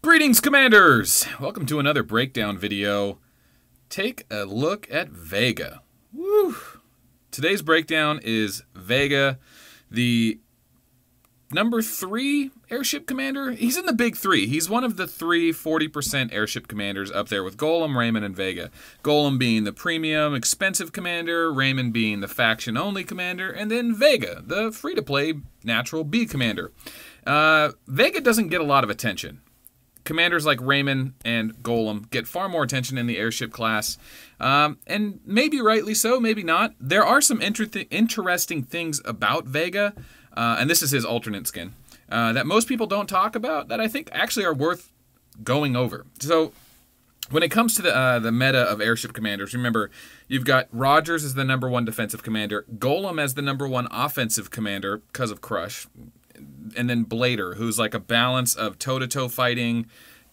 Greetings, Commanders! Welcome to another breakdown video. Take a look at Vega. Woo! Today's breakdown is Vega, the number three airship commander. He's in the big three. He's one of the three 40% airship commanders up there with Golem, Raymond, and Vega. Golem being the premium, expensive commander, Raymond being the faction only commander, and then Vega, the free to play natural B commander. Uh, Vega doesn't get a lot of attention commanders like Raymond and Golem get far more attention in the airship class, um, and maybe rightly so, maybe not. There are some inter interesting things about Vega, uh, and this is his alternate skin, uh, that most people don't talk about that I think actually are worth going over. So when it comes to the uh, the meta of airship commanders, remember you've got Rogers as the number one defensive commander, Golem as the number one offensive commander because of Crush, and then Blader, who's like a balance of toe to toe fighting,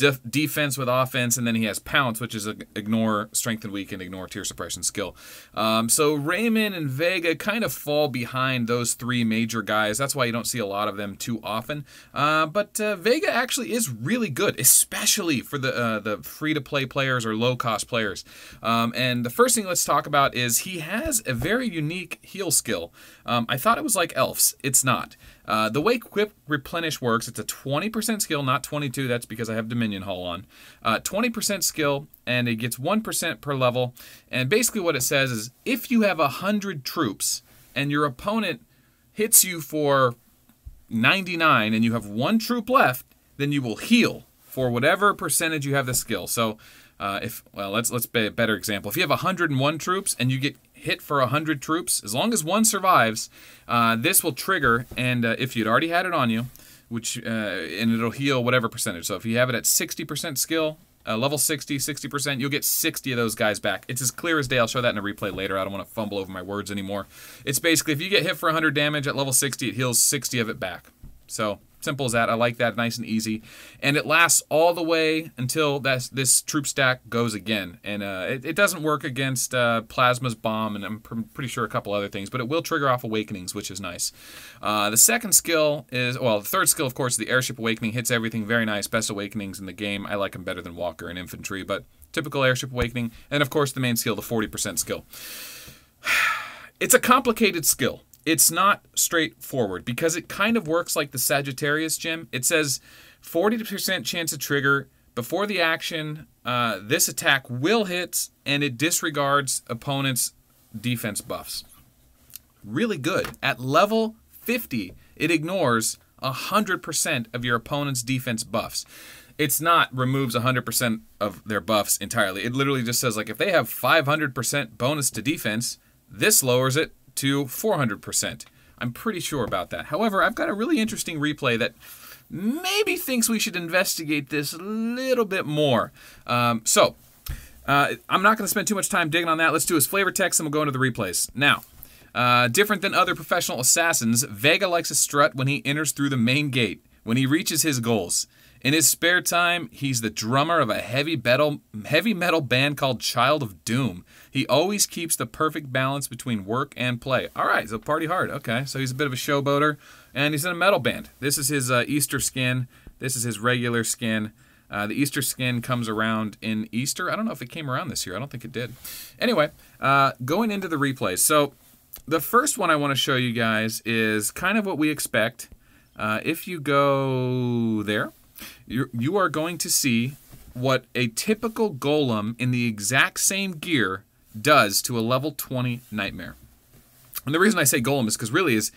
def- defense with offense, and then he has Pounce, which is a, ignore strength and weaken, ignore tier suppression skill. Um, so Raymond and Vega kind of fall behind those three major guys. That's why you don't see a lot of them too often. Uh, but uh, Vega actually is really good, especially for the uh, the free to play players or low cost players. Um, and the first thing let's talk about is he has a very unique heal skill. Um, I thought it was like elves. It's not. Uh, the way Quick Replenish works, it's a 20% skill, not 22. That's because I have Dominion Hull on. Uh, 20% skill, and it gets 1% per level. And basically what it says is if you have 100 troops and your opponent hits you for 99 and you have one troop left, then you will heal for whatever percentage you have the skill. So uh, if well, let's let's be a better example. If you have 101 troops and you get hit for 100 troops, as long as one survives, uh, this will trigger. And uh, if you'd already had it on you, which uh, and it'll heal whatever percentage. So if you have it at 60% skill, uh, level 60, 60%, you'll get 60 of those guys back. It's as clear as day. I'll show that in a replay later. I don't want to fumble over my words anymore. It's basically if you get hit for 100 damage at level 60, it heals 60 of it back. So Simple as that. I like that, nice and easy, and it lasts all the way until that this troop stack goes again. And uh, it, it, doesn't work against uh, Plasma's bomb, and I'm pr pretty sure a couple other things, but it will trigger off Awakenings, which is nice. Uh, the second skill is well, the third skill, of course, the Airship Awakening hits everything very nice. Best Awakenings in the game. I like them better than Walker and Infantry, but typical Airship Awakening, and of course the main skill, the 40% skill. It's a complicated skill it's not straightforward because it kind of works like the Sagittarius gem. It says 40% chance of trigger before the action. Uh, this attack will hit and it disregards opponent's defense buffs. Really good. At level 50, it ignores 100% of your opponent's defense buffs. It's not removes 100% of their buffs entirely. It literally just says like if they have 500% bonus to defense, this lowers it to 400%. I'm pretty sure about that. However, I've got a really interesting replay that maybe thinks we should investigate this a little bit more. Um, so, uh, I'm not going to spend too much time digging on that. Let's do his flavor text and we'll go into the replays. Now, uh, different than other professional assassins, Vega likes a strut when he enters through the main gate, when he reaches his goals. In his spare time, he's the drummer of a heavy metal, heavy metal band called Child of Doom. He always keeps the perfect balance between work and play. All right, so party hard. Okay, so he's a bit of a showboater, and he's in a metal band. This is his uh, Easter skin. This is his regular skin. Uh, the Easter skin comes around in Easter. I don't know if it came around this year. I don't think it did. Anyway, uh, going into the replays. So the first one I want to show you guys is kind of what we expect. Uh, if you go there, you're, you are going to see what a typical golem in the exact same gear does to a level 20 nightmare. And the reason I say golem is because really is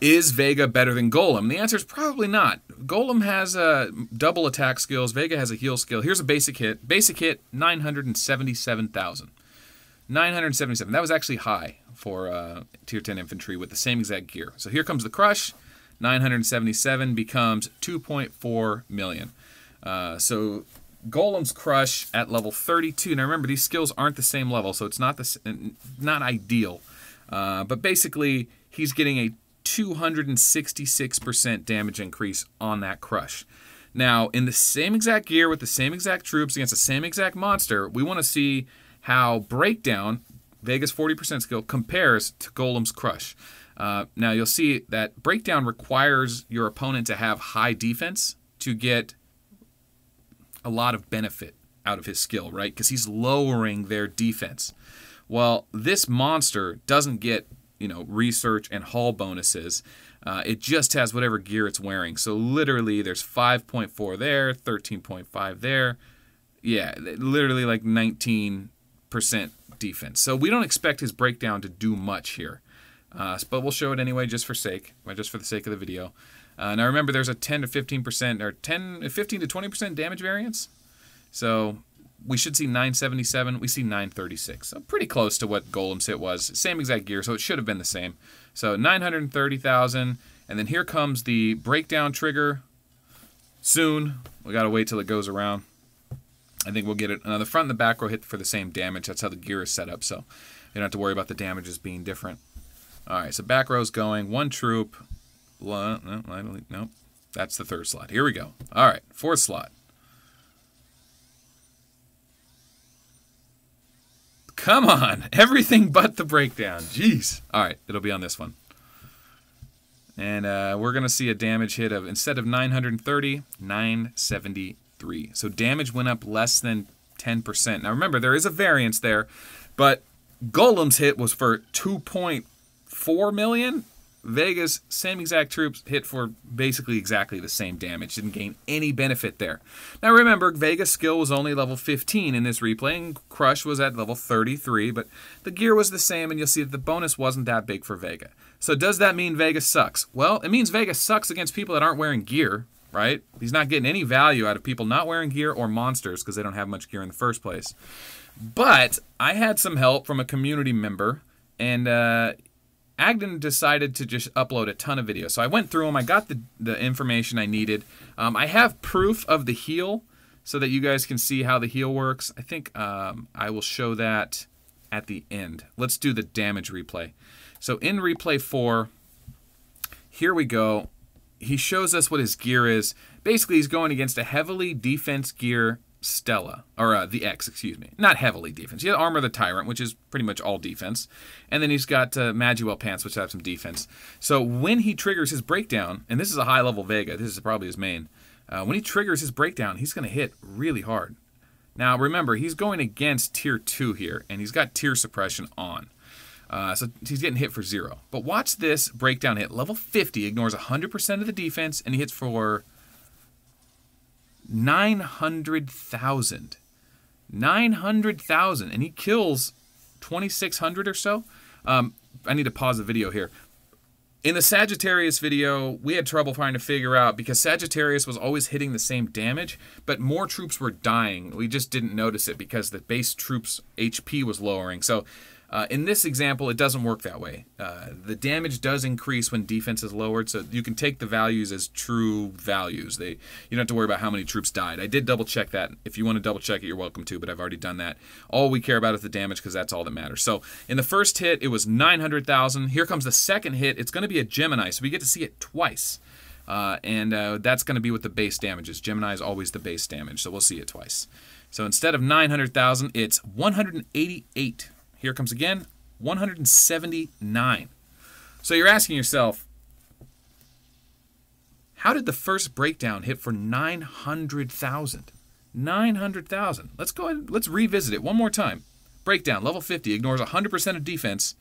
is Vega better than Golem? The answer is probably not. Golem has a double attack skills. Vega has a heal skill. Here's a basic hit. Basic hit 977,000. 977. That was actually high for uh, tier 10 infantry with the same exact gear. So here comes the crush. 977 becomes 2.4 million. Uh, so Golem's Crush at level 32. Now remember, these skills aren't the same level, so it's not the not ideal. Uh, but basically, he's getting a 266% damage increase on that Crush. Now, in the same exact gear with the same exact troops against the same exact monster, we want to see how Breakdown, Vega's 40% skill, compares to Golem's Crush. Uh, now you'll see that breakdown requires your opponent to have high defense to get a lot of benefit out of his skill, right? Because he's lowering their defense. Well, this monster doesn't get, you know, research and haul bonuses. Uh, it just has whatever gear it's wearing. So literally, there's 5.4 there, 13.5 there. Yeah, literally like 19% defense. So we don't expect his breakdown to do much here. Uh, but we'll show it anyway just for sake, just for the sake of the video. Uh, now remember, there's a 10 to 15% or 10, 15 to 20% damage variance. So we should see 977. We see 936. So pretty close to what Golem's hit was. Same exact gear, so it should have been the same. So 930,000. And then here comes the breakdown trigger soon. We got to wait till it goes around. I think we'll get it. Now, the front and the back row hit for the same damage. That's how the gear is set up, so you don't have to worry about the damages being different. All right, so back row's going. One troop. No, I don't, nope. That's the third slot. Here we go. All right, fourth slot. Come on. Everything but the breakdown. Jeez. All right, it'll be on this one. And uh, we're going to see a damage hit of, instead of 930, 973. So damage went up less than 10%. Now remember, there is a variance there, but Golem's hit was for 2.4 million Vega's same exact troops hit for basically exactly the same damage. Didn't gain any benefit there. Now remember, Vega's skill was only level 15 in this replay, and Crush was at level 33, but the gear was the same, and you'll see that the bonus wasn't that big for Vega. So does that mean Vegas sucks? Well, it means Vegas sucks against people that aren't wearing gear, right? He's not getting any value out of people not wearing gear or monsters because they don't have much gear in the first place. But I had some help from a community member, and uh, Agden decided to just upload a ton of videos. So I went through them. I got the, the information I needed. Um, I have proof of the heal so that you guys can see how the heal works. I think um, I will show that at the end. Let's do the damage replay. So in replay 4, here we go. He shows us what his gear is. Basically, he's going against a heavily defense gear Stella, or uh, the X, excuse me. Not heavily defense. He has Armor the Tyrant, which is pretty much all defense. And then he's got uh, Magwell Pants, which have some defense. So when he triggers his breakdown, and this is a high level Vega, this is probably his main. Uh, when he triggers his breakdown, he's going to hit really hard. Now remember, he's going against tier 2 here, and he's got tier suppression on. Uh, so he's getting hit for zero. But watch this breakdown hit. Level 50 ignores 100% of the defense, and he hits for 900,000. 900,000. And he kills 2,600 or so. Um, I need to pause the video here. In the Sagittarius video, we had trouble trying to figure out because Sagittarius was always hitting the same damage, but more troops were dying. We just didn't notice it because the base troops' HP was lowering. So uh, in this example, it doesn't work that way. Uh, the damage does increase when defense is lowered, so you can take the values as true values. They you don't have to worry about how many troops died. I did double check that. If you want to double check it, you're welcome to, but I've already done that. All we care about is the damage because that's all that matters. So in the first hit, it was 900,000. Here comes the second hit. It's going to be a Gemini, so we get to see it twice. Uh, and uh, that's going to be what the base damage is. Gemini is always the base damage, so we'll see it twice. So instead of 900,000, it's 188 here comes again 179. So you're asking yourself, how did the first breakdown hit for 900,000? 900,000. Let's go ahead, let's revisit it one more time. Breakdown, level 50, ignores 100% of defense.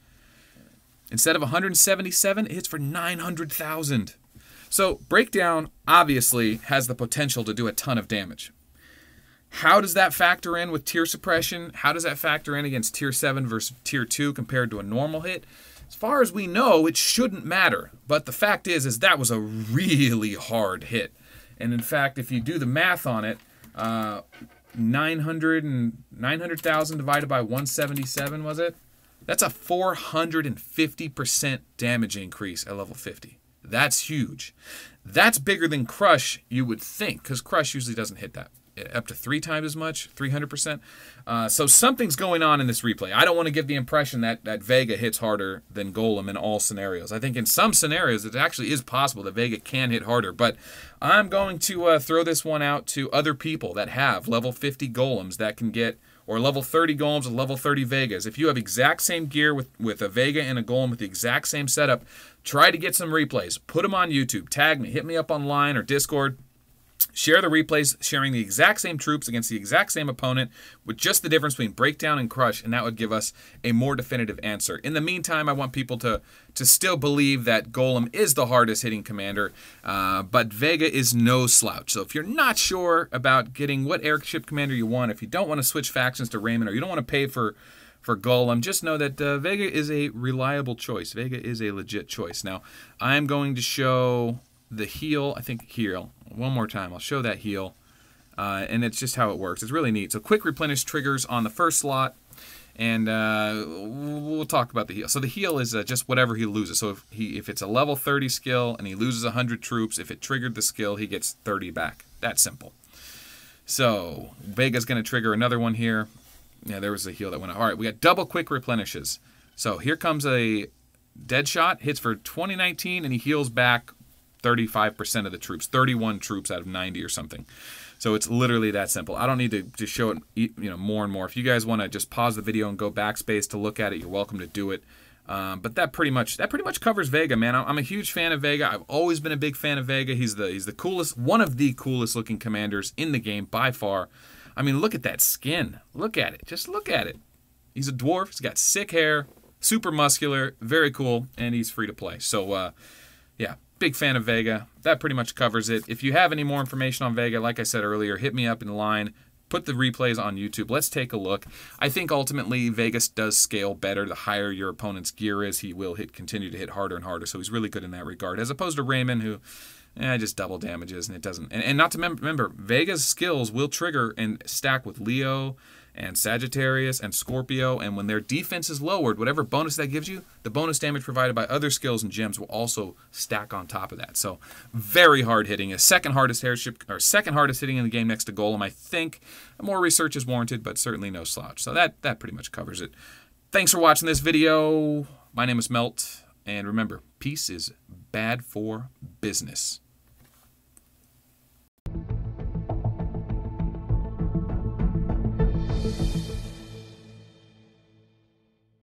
Instead of 177, it hits for 900,000. So breakdown obviously has the potential to do a ton of damage. How does that factor in with tier suppression? How does that factor in against tier 7 versus tier 2 compared to a normal hit? As far as we know, it shouldn't matter. But the fact is, is that was a really hard hit. And in fact, if you do the math on it, uh, 900 and 900,000 divided by 177 was it? That's a 450% damage increase at level 50. That's huge. That's bigger than Crush you would think, because Crush usually doesn't hit that up to three times as much, 300%. Uh, so something's going on in this replay. I don't want to give the impression that, that Vega hits harder than Golem in all scenarios. I think in some scenarios it actually is possible that Vega can hit harder, but I'm going to uh, throw this one out to other people that have level 50 Golems that can get or level 30 golems and level 30 Vegas. If you have exact same gear with, with a Vega and a golem with the exact same setup, try to get some replays. Put them on YouTube. Tag me. Hit me up online or Discord Share the replays, sharing the exact same troops against the exact same opponent with just the difference between breakdown and crush, and that would give us a more definitive answer. In the meantime, I want people to to still believe that Golem is the hardest hitting commander, uh, but Vega is no slouch. So if you're not sure about getting what airship commander you want, if you don't want to switch factions to Raymond, or you don't want to pay for for Golem, just know that uh, Vega is a reliable choice. Vega is a legit choice. Now, I'm going to show the heel, I think heal, one more time. I'll show that heal. Uh, and it's just how it works. It's really neat. So quick replenish triggers on the first slot, and uh, we'll talk about the heal. So the heal is uh, just whatever he loses. So if he if it's a level 30 skill and he loses 100 troops, if it triggered the skill, he gets 30 back. That's simple. So Vega's going to trigger another one here. Yeah, there was a heal that went out. All right, we got double quick replenishes. So here comes a dead shot, hits for 2019, and he heals back 35% of the troops, 31 troops out of 90 or something. So it's literally that simple. I don't need to, to show it you know more and more. If you guys want to just pause the video and go backspace to look at it, you're welcome to do it. Um, but that pretty much that pretty much covers Vega, man. I'm a huge fan of Vega. I've always been a big fan of Vega. He's the he's the coolest, one of the coolest looking commanders in the game by far. I mean, look at that skin. Look at it. Just look at it. He's a dwarf. He's got sick hair, super muscular, very cool, and he's free to play. So, uh, yeah, big fan of Vega. That pretty much covers it. If you have any more information on Vega, like I said earlier, hit me up in the line. Put the replays on YouTube. Let's take a look. I think ultimately Vegas does scale better. The higher your opponent's gear is, he will hit continue to hit harder and harder. So he's really good in that regard, as opposed to Raymond, who eh, just double damages and it doesn't. And, and not to mem remember, Vega's skills will trigger and stack with Leo and Sagittarius and Scorpio. And when their defense is lowered, whatever bonus that gives you, the bonus damage provided by other skills and gems will also stack on top of that. So very hard hitting. A second hardest airship or second hardest hitting in the game next to Golem. I think more research is warranted, but certainly no slouch. So that that pretty much covers it. Thanks for watching this video. My name is Melt, and remember, peace is bad for business.